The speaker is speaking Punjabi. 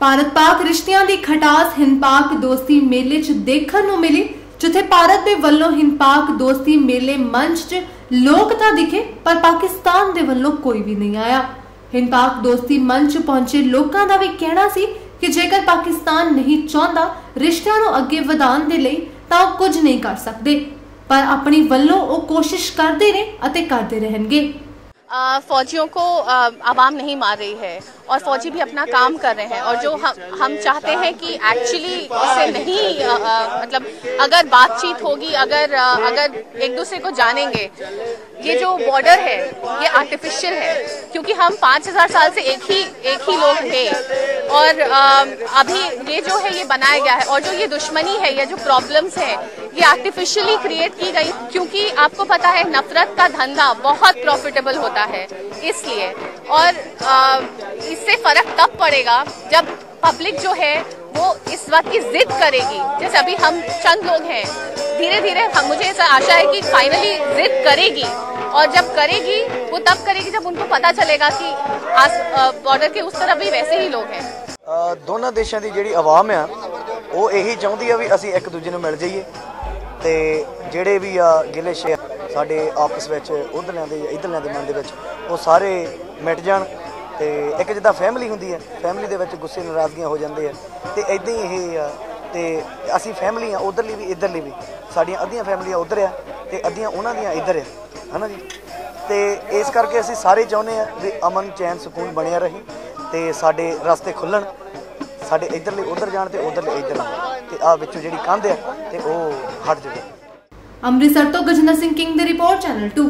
ਭਾਰਤ ਪਾਕ ਰਿਸ਼ਤਿਆਂ ਦੀ ਖਟਾਸ ਹਿੰਦ ਪਾਕ ਦੋਸਤੀ ਮੇਲੇ 'ਚ ਦੇਖਣ ਨੂੰ ਮਿਲੀ, ਜਿੱਥੇ ਭਾਰਤ ਦੇ ਵੱਲੋਂ ਹਿੰਦ ਪਾਕ ਦੋਸਤੀ ਮੇਲੇ ਮੰਚ 'ਚ ਲੋਕ ਤਾਂ ਦਿਖੇ, ਪਰ ਪਾਕਿਸਤਾਨ ਦੇ ਵੱਲੋਂ ਕੋਈ ਵੀ ਨਹੀਂ ਆਇਆ। ਹਿੰਦ ਪਾਕ ਦੋਸਤੀ ਮੰਚ ਪਹੁੰਚੇ ਲੋਕਾਂ ਦਾ ਵੀ ਕਹਿਣਾ ਸੀ ਕਿ ਜੇਕਰ ਪਾਕਿਸਤਾਨ ਨਹੀਂ ਚਾਹੁੰਦਾ ਰਿਸ਼ਤਿਆਂ ਨੂੰ ਅੱਗੇ ਵਧਾਉਣ ਦੇ ਲਈ, ਤਾਂ ਉਹ ਕੁਝ ਨਹੀਂ ਕਰ ਸਕਦੇ। ਪਰ ਆਪਣੀ ਵੱਲੋਂ ਉਹ ਕੋਸ਼ਿਸ਼ ਕਰਦੇ ਨੇ ਅਤੇ ਕਰਦੇ ਰਹਿਣਗੇ। फौजियों को आवाम नहीं मार रही है और फौजी भी अपना काम कर रहे हैं और जो हम हम चाहते हैं कि एक्चुअली इसे नहीं मतलब अगर बातचीत होगी, अगर अगर एक दूसरे को जानेंगे, ये जो बॉर्डर है, ये आर्टिफिशियल है, क्योंकि हम पाँच हज़ार साल से एक ही एक ही लोग थे और अभी ये जो है, ये बनाया गया है और जो ये दुश्मनी है, ये जो प्रॉब्लम्स है, ये आर्टिफिशियली क्रिएट की गई, क्योंकि आपको पता है, नफरत का धंधा बहुत प्रॉफिटेबल होता इसलिए और आ, इससे फर्क तब पड़ेगा जब पब्लिक जो है वो इस बात की जिद करेगी जैसे अभी हम चंद लोग हैं धीरे धीरे हम मुझे ऐसा आशा है कि फाइनली जिद करेगी और जब करेगी वो तब करेगी जब उनको पता चलेगा कि बॉर्डर के उस तरफ भी वैसे ही लोग हैं ਅ, ਦੋਨਾਂ ਦੇਸ਼ਾਂ ਦੀ ਜਿਹੜੀ ਆਵਾਮ ਆ ਉਹ ਇਹੀ ਚਾਹੁੰਦੀ ਆ ਵੀ ਅਸੀਂ ਇੱਕ ਦੂਜੇ ਨੂੰ ਮਿਲ ਜਾਈਏ ਤੇ ਜਿਹੜੇ ਵੀ ਆ ਗਿਲੇ ਸ਼ਹਿਰ ਸਾਡੇ ਆਪਸ ਵਿੱਚ, ਉਧਰਲਿਆਂ ਦੇ ਇਧਰਲਿਆਂ ਦੇ ਮਨ ਦੇ ਵਿੱਚ, ਉਹ ਸਾਰੇ ਮਿਟ ਜਾਣ ਤੇ ਇੱਕ ਜਿੱਦਾਂ ਫੈਮਿਲੀ ਹੁੰਦੀ ਹੈ ਫੈਮਿਲੀ ਦੇ ਵਿੱਚ ਗੁੱਸੇ ਨਾਰਾਜ਼ਗੀਆਂ ਹੋ ਜਾਂਦੇ ਆ ਤੇ ਇਦਾਂ ਹੀ ਇਹ ਆ ਤੇ ਅਸੀਂ ਫੈਮਿਲੀ ਆ, ਉਧਰਲੀ ਵੀ, ਇਧਰਲੀ ਵੀ, ਸਾਡੀਆਂ ਅੱਧੀਆਂ ਫੈਮਲੀਆਂ ਉਧਰ ਆ ਤੇ ਅੱਧੀਆਂ ਉਹਨਾਂ ਦੀਆਂ ਇੱਧਰ ਆ, ਹਨਾ ਜੀ? ਤੇ ਇਸ ਕਰਕੇ ਅਸੀਂ ਸਾਰੇ ਚਾਹੁੰਦੇ ਆ ਵੀ ਅਮਨ, ਚੈਨ, ਸਕੂਨ ਬਣਿਆ ਰਹੇ ਤੇ ਸਾਡੇ ਰਸਤੇ ਖੁੱਲਣ ਸਾਡੇ ਇਧਰਲੇ, ਉਧਰ ਜਾਣ ਤੇ ਉਧਰਲੇ ਇੱਧਰ ਆਉਣ ਤੇ ਆ ਵਿੱਚੋਂ ਜਿਹੜੀ ਕੰਧ ਆ ਤੇ ਉਹ ਹਟ ਜਾਵੇ। ਅੰਮ੍ਰਿਤਸਰ ਤੋਂ ਗਜਿੰਦਰ ਸਿੰਘ ਕਿੰਗ ਦੀ ਰਿਪੋਰਟ ਚੈਨਲ 2